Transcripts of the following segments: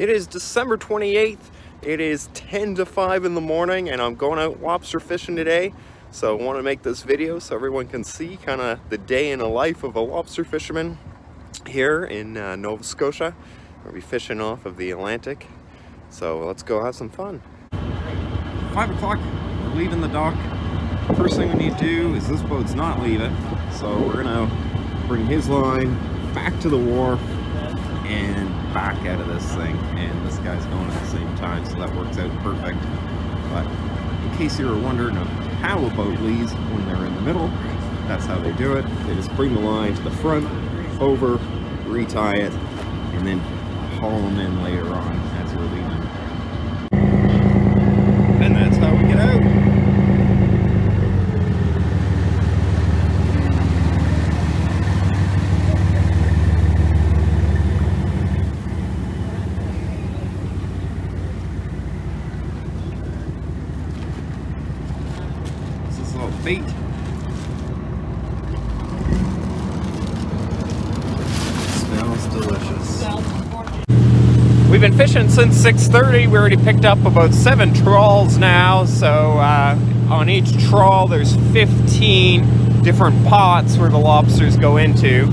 It is December 28th. It is 10 to 5 in the morning and I'm going out lobster fishing today. So I want to make this video so everyone can see kind of the day in the life of a lobster fisherman here in uh, Nova Scotia. We'll be fishing off of the Atlantic. So let's go have some fun. 5 o'clock, we're leaving the dock. First thing we need to do is this boat's not leaving. So we're gonna bring his line back to the wharf and back out of this thing and this guy's going at the same time so that works out perfect. But in case you were wondering how a boat leaves when they're in the middle that's how they do it. They just bring the line to the front over retie it and then haul them in later on as you're leaving and that's how we get out feet. Smells delicious. We've been fishing since 6.30. We already picked up about seven trawls now. So uh, on each trawl, there's 15 different pots where the lobsters go into.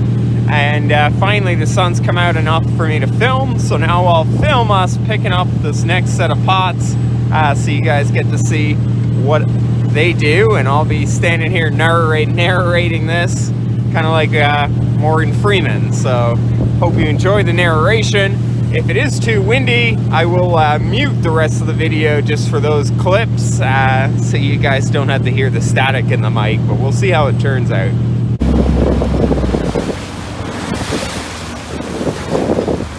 And uh, finally, the sun's come out enough for me to film. So now I'll film us picking up this next set of pots uh, so you guys get to see what they do, and I'll be standing here narrating this, kind of like uh, Morgan Freeman. So, hope you enjoy the narration. If it is too windy, I will uh, mute the rest of the video just for those clips, uh, so you guys don't have to hear the static in the mic, but we'll see how it turns out.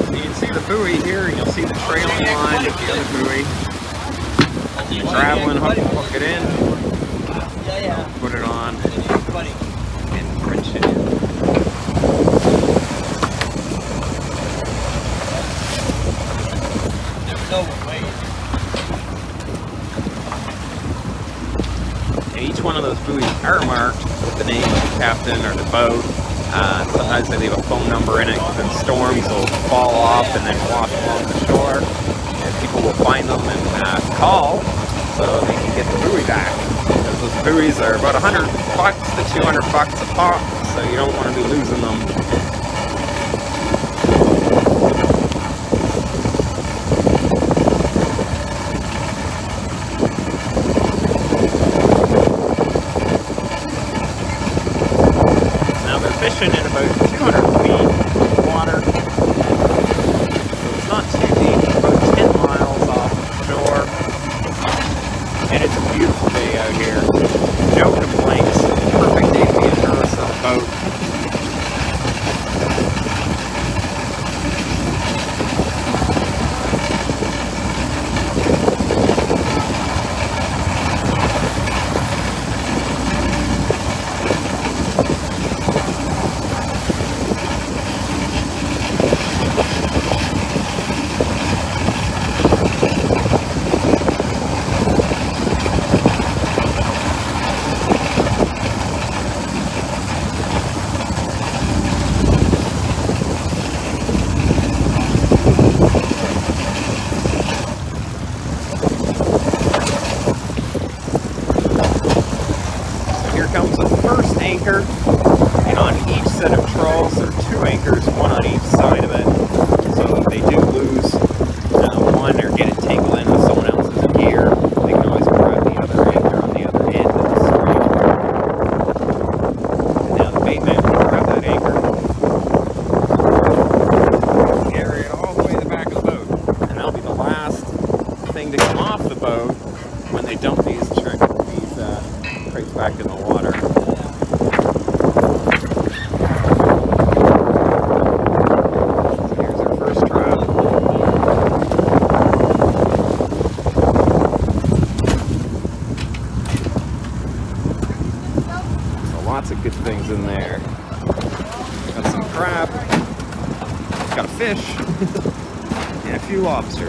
So you can see the buoy here, and you'll see the trailing line of the other buoy. Traveling, hook, hook it in, put it on and wrench it in. And buoys are marked with the name of the captain or the boat. Uh, sometimes they leave a phone number in it because storms will fall off and then wash along the shore. And people will find them and uh, call so they can get the buoy back. Because Those buoys are about 100 bucks to 200 bucks a pop, so you don't want to be losing them. Now they're fishing in about 200 feet of water, so it's not too deep, about 10 miles off shore, and it's a beautiful day out here. No complaints. Perfect day to be a Duracell boat. anchor, and on each set of trawls there are two anchors, one on each side of it. So if they do lose uh, one or get it tangled in with someone else's gear, they can always grab the other anchor on the other end of the string. And now the bait man will grab that anchor, carry it all the way to the back of the boat, and that'll be the last thing to come off the boat when they dump these, these uh, crates back in the water. lots of good things in there. Got some crab, got a fish, and a few lobster.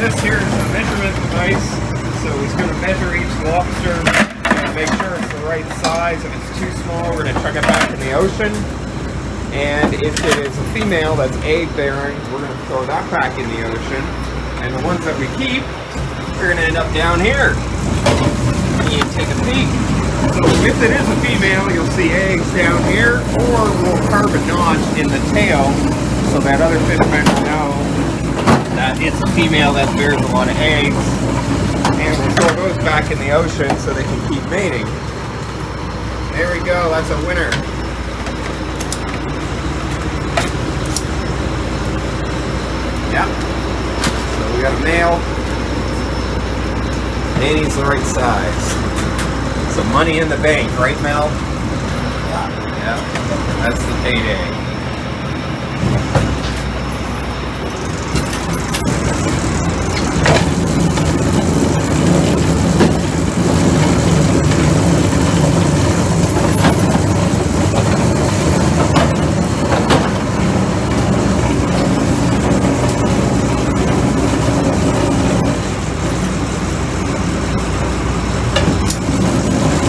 this here is a measurement device. So he's going to measure each lobster and make sure it's the right size. If it's too small, we're going to chuck it back in the ocean. And if it is a female that's egg bearing, we're going to throw that back in the ocean. And the ones that we keep, we're going to end up down here. And take a peek. So if it is a female, you'll see eggs down here, or we'll carve a notch in the tail so that other will know that it's a female that bears a lot of eggs. And we'll throw those back in the ocean so they can keep mating. There we go, that's a winner. Yep. So we got a male. And he's the right size. Some money in the bank, right Mel? Yeah. Yeah. That's the payday.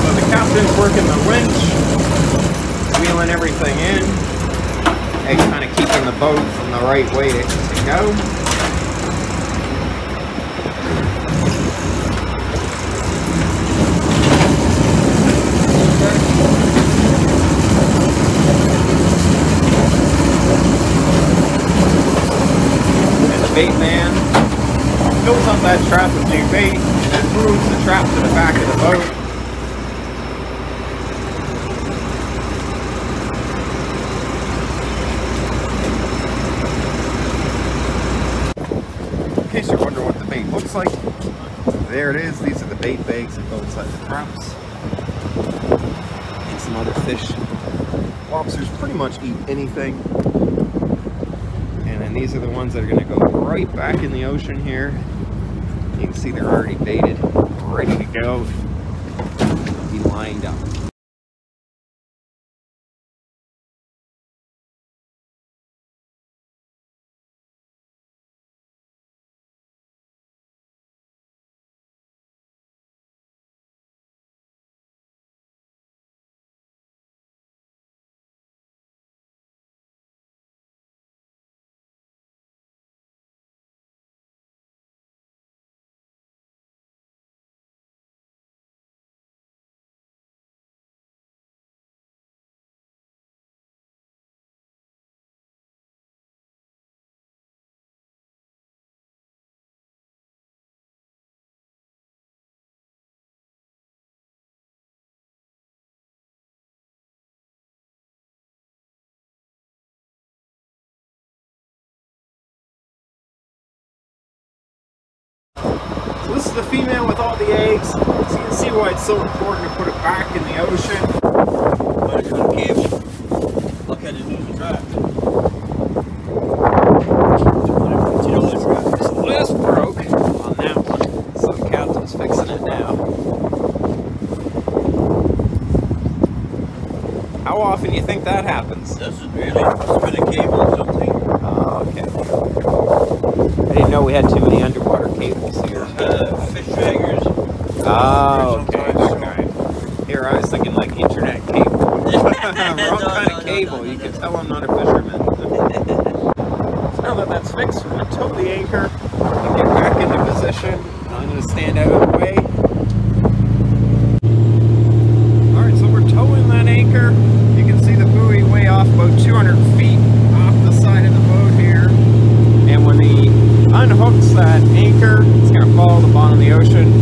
So the captain's working the winch, wheeling everything in, and kind of keeping the right way to, to go. Bait man fills up that trap with new bait and moves the trap to the back of the boat. In case you're wondering what the bait looks like, there it is. These are the bait bags that go inside the traps. And some other fish. Lobsters pretty much eat anything. And then these are the ones that are going to go right back in the ocean here. You can see they're already baited, ready to go. Be lined up. Is the female with all the eggs. So you can see why it's so important to put it back in the ocean. Put it on cable. Look at it lose the track. You the track. Broke on that one. So the captain's fixing it now. How often do you think that happens? This is really spin a cable or something. Oh, okay. I didn't know we had too many underwater cables here. Uh, fish draggers. Oh, okay. Okay. Here, I was thinking like internet cable. Wrong No, kind no, of cable. no, you can tell I'm not a fisherman. so now that that's fixed, we're gonna tow the anchor and get back into position. I'm gonna stand out of the way. All right, so we're towing that anchor. You can see the buoy way off, about 200 feet off the side of the boat here. And when he unhooks that anchor, it's gonna fall to the bottom of the ocean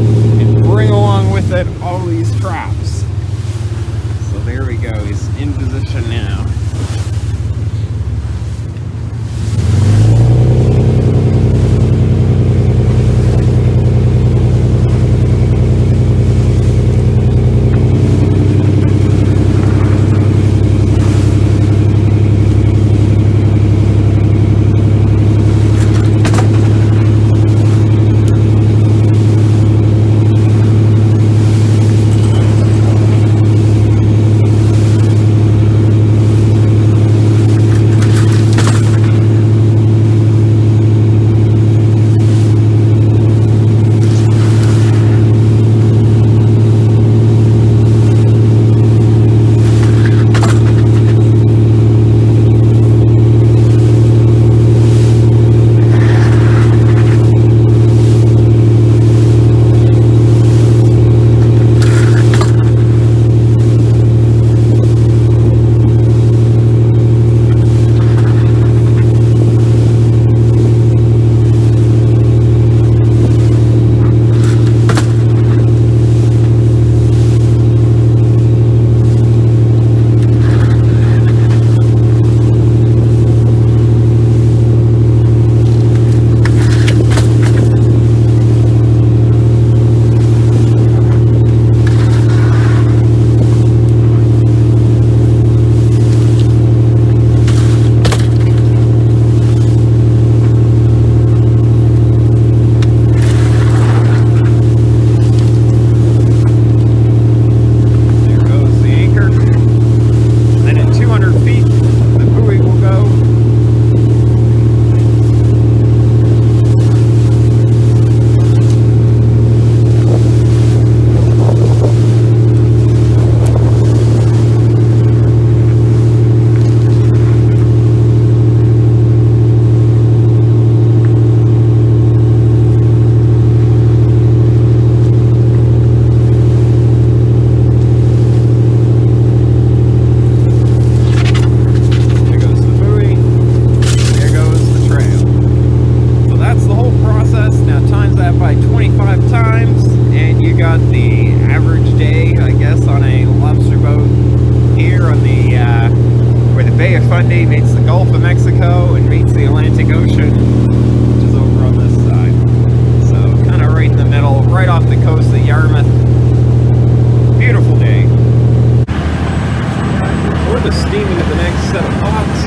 We're just steaming to the next set of pots.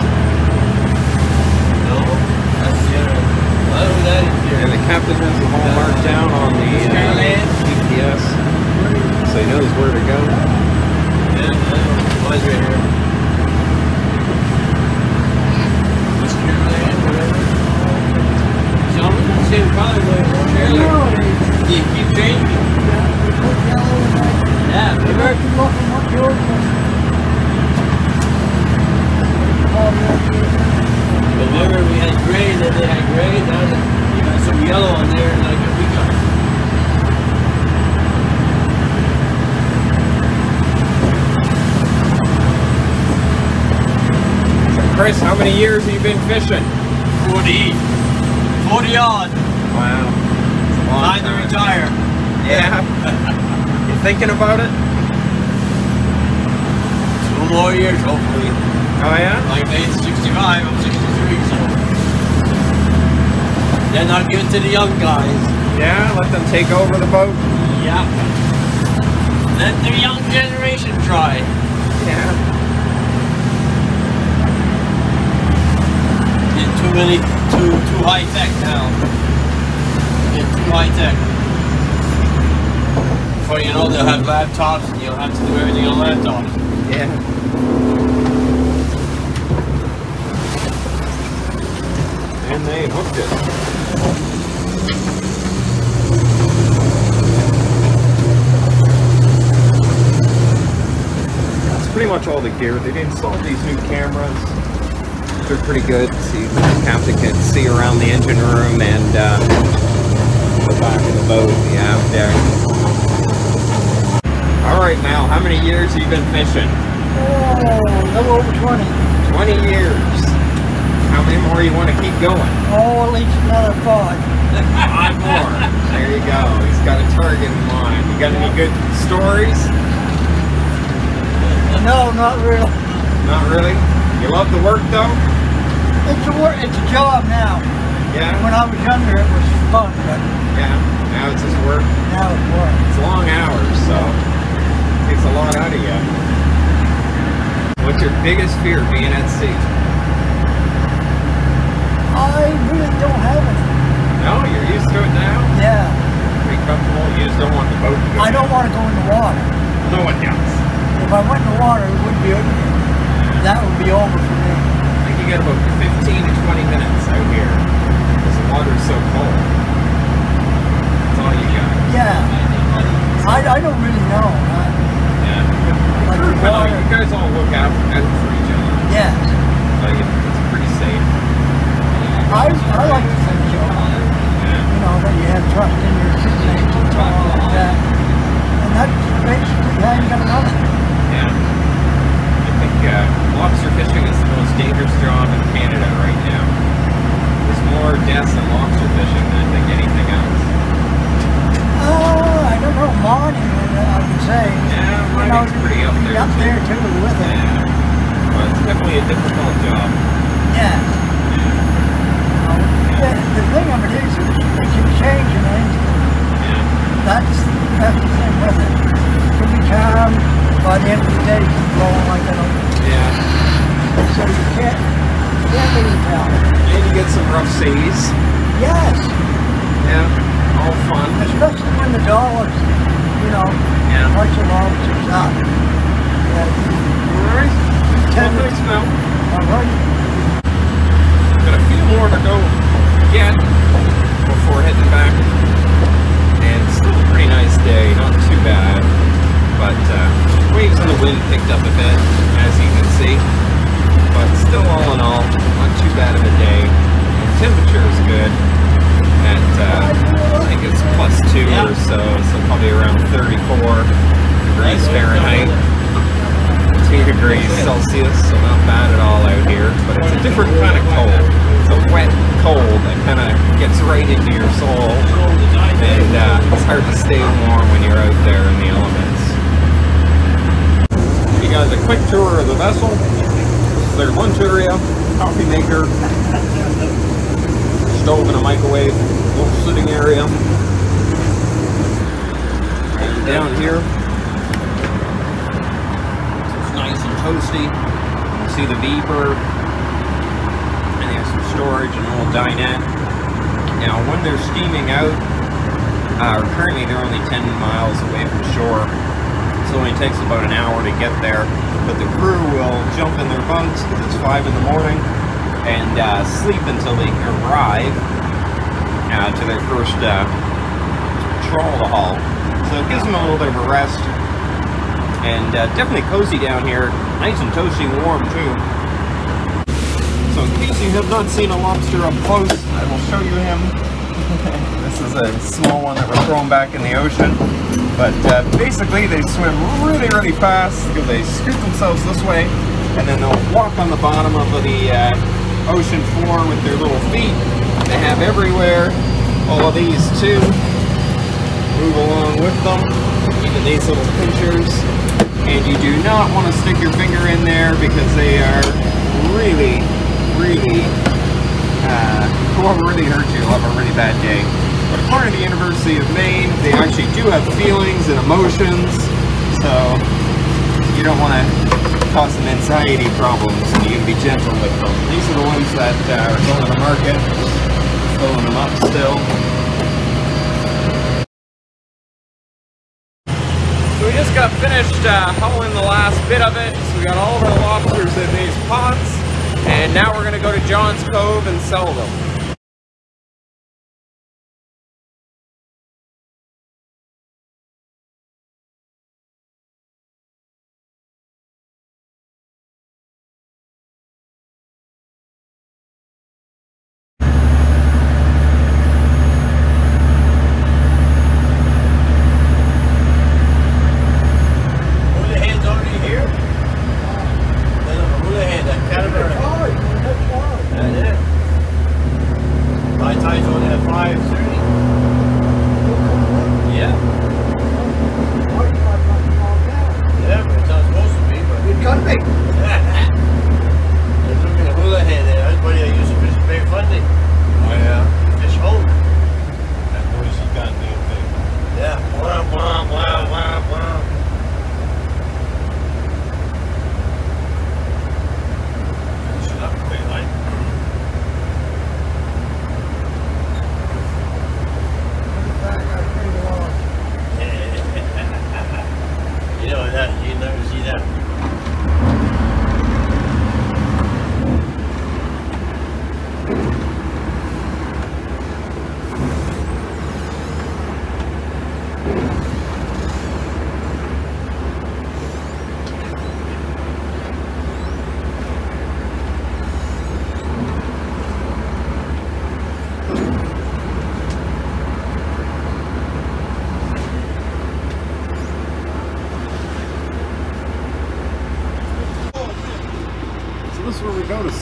No, that's the other. Oh, that is the And the captain has them all marked down on the uh, GPS, so he knows where to go. Yeah, yeah. Mine's right here. Westernland, whatever. It's almost the same color, but Shirley. You keep changing. Yeah, Remember we had gray, then they had gray, now you got some yellow on there like got. So Chris, how many years have you been fishing? 40. 40 odd. Wow. A Time to retire. Yeah. you thinking about it? Two more years, hopefully. Oh yeah? Like they 65, I'm 63, so. Then I'll give it to the young guys. Yeah, let them take over the boat. Yeah. Let the young generation try. Yeah. Too many, too too high tech now. Get too high tech. Before you know, they'll have laptops and you'll have to do everything on laptops. Yeah. And they hooked it. That's pretty much all the gear. They've installed these new cameras. They're pretty good. See, the captain can see around the engine room and uh, the back of the boat. Yeah, out there. All right, Mal, how many years have you been fishing? Oh, a little over 20. 20 years. How many more you want to keep going? Oh, at least another five. Five more. There you go. He's got a target in mind. You got any good stories? No, not really. Not really. You love the work though? It's a work. It's a job now. Yeah. When I was younger, it was fun, but Yeah. Now it's just work. now it's work. It's long hours, so it takes a lot out of you. What's your biggest fear being at sea? I really don't have any. No, you're used to it now. Yeah, Pretty comfortable. You just don't want the boat to go. I don't want to go in the water. No one does. If I went in the water, it would be over. that would be over for me. I think you got about 15 to 20 minutes out here because the water is so cold. That's all you got. Yeah, I, I don't really know. I, Yeah. Like the water. you guys all look out, out for each other. So you, it's pretty safe. I I like so. You have trust in your teammates and all like that, and that's basically how you got know. Yeah. I think uh, lobster fishing is the most dangerous job in Canada right now. There's more deaths in lobster fishing than I think anything else. Uh, I don't know, mining, I would say. Yeah, You know, pretty up there, Up too. there too with it. Yeah. Well, it's definitely a difficult job. Yeah. Uh, the, the thing of it is, it can change in an. That's, that's the thing with it. It can be calm, by the end of the day, it can blow like an open. Yeah. So you can't, you can't really tell. And you get some rough seas. Yes, Yeah. All fun. especially when the dollars, you know, Yeah. price of lobster's up. Yeah, Alright. Well, Ten- thanks, Mel. all right. Got a few more to go get before heading back. And still a pretty nice day, not too bad. But uh, waves and the wind picked up a bit, as you can see. But still, all in all, not too bad of a day. And temperature is good. At uh, I think it's plus two Yeah. or so, so probably around 34 degrees Fahrenheit. 2 degrees Celsius, so not bad at all out here, but it's a different kind of cold. It's a wet cold that kind of gets right into your soul, and uh, it's hard to stay warm when you're out there in the elements. You guys a quick tour of the vessel. Their lunch area, coffee maker, stove and a microwave, little sitting area. And down here, it's nice and toasty. You see the beeper, and have some storage and a little dinette. Now, when they're steaming out, uh, currently they're only 10 miles away from shore, so it only takes about an hour to get there. But the crew will jump in their bunks because it's 5 in the morning and uh, sleep until they arrive uh, to their first uh, trawl haul. So it gives them a little bit of a rest. And uh, definitely cozy down here. Nice and toasty warm too. So in case you have not seen a lobster up close, I will show you him. this is a small one that we're throwing back in the ocean. But uh, basically they swim really, really fast because they scoop themselves this way and then they'll walk on the bottom of the uh, ocean floor with their little feet. They have everywhere. All of these too. Move along with them. Even these little pinchers. And you do not want to stick your finger in there because they are really, really, uh, will really hurt you. You'll have a really bad day. But according to the University of Maine, they actually do have feelings and emotions. So you don't want to cause some anxiety problems and you can be gentle with them. These are the ones that uh, are going to the market, filling them up still. So we just got finished uh, hauling the last bit of it. So we got all of our lobsters in these pots and now we're going to go to John's Cove and sell them.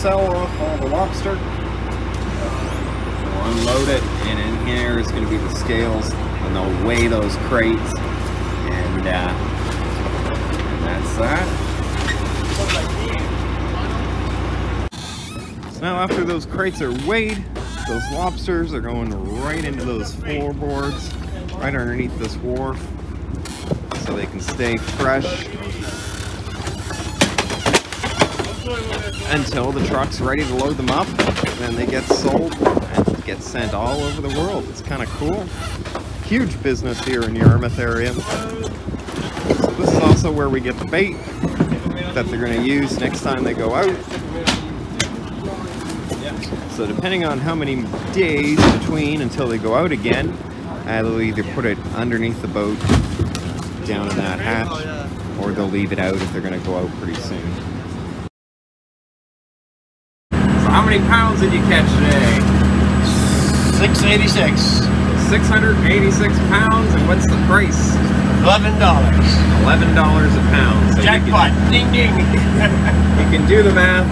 Sell off all the lobster. We'll unload it, and in here is going to be the scales, and they'll weigh those crates, and, uh, and that's that. So now after those crates are weighed, those lobsters are going right into those floorboards, right underneath this wharf, so they can stay fresh until the truck's ready to load them up. Then they get sold and get sent all over the world. It's kind of cool. Huge business here in Yarmouth area. So this is also where we get the bait that they're going to use next time they go out. So depending on how many days between until they go out again, they'll either put it underneath the boat down in that hatch, or they'll leave it out if they're going to go out pretty soon. Many pounds did you catch today? Six eighty-six. 686 pounds, and what's the price? Eleven dollars. $11 a pound. So you can- Jackpot. Ding ding. You can do the math,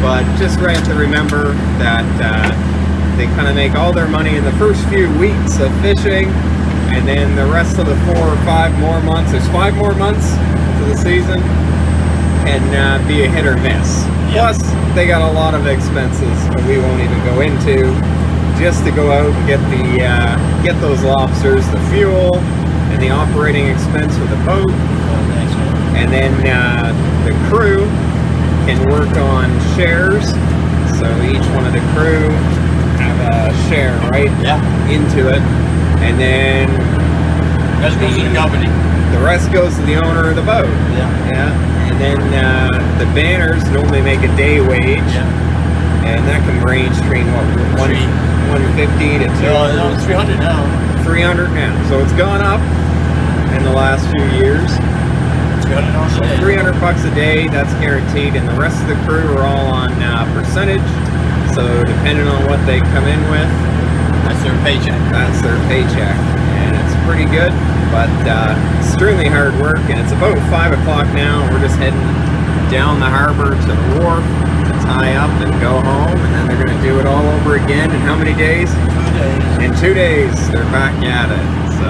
but just right to remember that uh, they kind of make all their money in the first few weeks of fishing, and then the rest of the four or five more months, there's five more months to the season, can uh, be a hit or miss. Plus, they got a lot of expenses that we won't even go into just to go out and get the uh, get those lobsters, the fuel, and the operating expense for the boat. Oh. And then uh, the crew can work on shares. So each one of the crew have a share right Yeah. into it, and then goes to the company. the rest goes to the owner of the boat. Yeah. Yeah, and then uh, the banners normally make a day wage, Yeah. and that can range between what one one fifty to No, no, two 300 now. three hundred now. So it's gone up in the last few years. 300 dollars a day. Three hundred bucks a day, that's guaranteed, and the rest of the crew are all on uh, percentage. So depending on what they come in with, That's their paycheck. that's their paycheck, and it's pretty good. But uh, extremely hard work, and it's about five o'clock now. We're just heading down the harbor to the wharf to tie up and go home, and then they're gonna do it all over again in how many days? Two days. In two days, they're back at it. So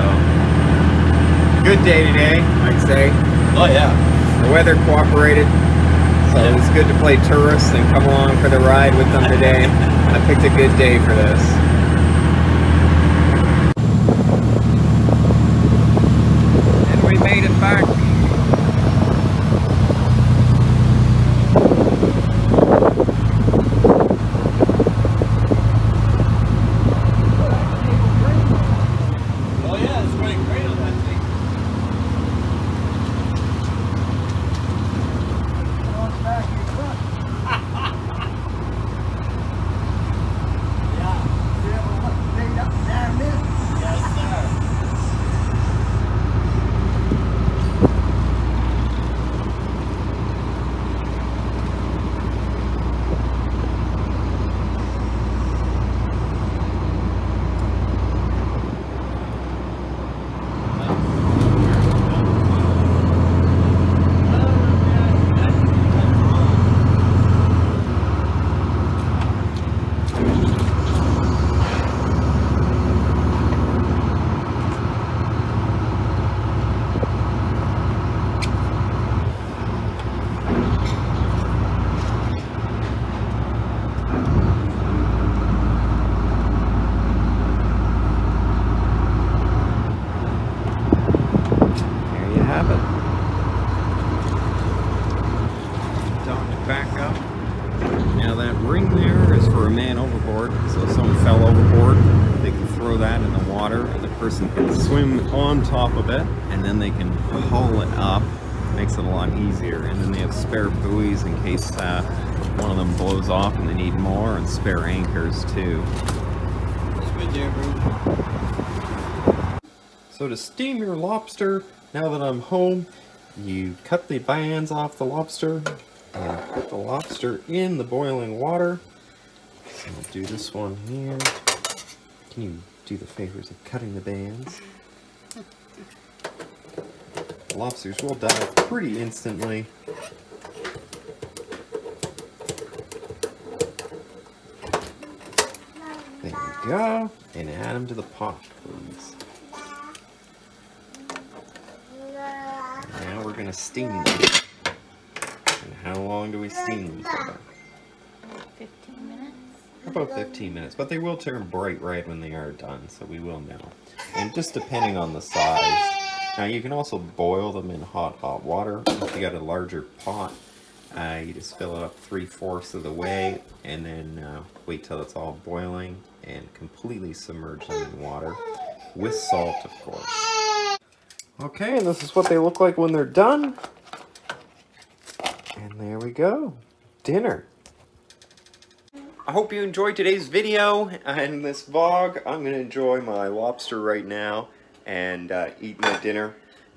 good day today, I'd say. Oh, yeah. The weather cooperated, so it was good to play tourist and come along for the ride with them today. I picked a good day for this. So to steam your lobster, now that I'm home, you cut the bands off the lobster and put the lobster in the boiling water. I'll do this one here. Can you do the favors of cutting the bands? The lobsters will die pretty instantly. There you go. And add them to the pot, please. We're gonna steam them. And how long do we steam them for? 15 minutes. About 15 minutes, but they will turn bright red when they are done, so we will know. And just depending on the size. Now you can also boil them in hot, hot water. If you got a larger pot, uh, you just fill it up three-fourths of the way and then uh, wait till it's all boiling and completely submerge them in water with salt, of course. Okay, and this is what they look like when they're done. And there we go. Dinner. I hope you enjoyed today's video and this vlog. I'm to enjoy my lobster right now and uh, eat my dinner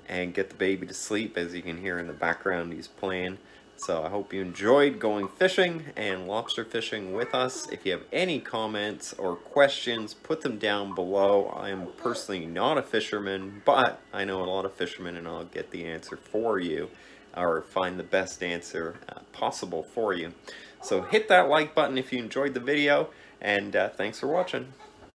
and get the baby to sleep. As you can hear in the background, he's playing. So I hope you enjoyed going fishing and lobster fishing with us. If you have any comments or questions, put them down below. I am personally not a fisherman, but I know a lot of fishermen and I'll get the answer for you or find the best answer uh, possible for you. So hit that like button if you enjoyed the video and uh, thanks for watching.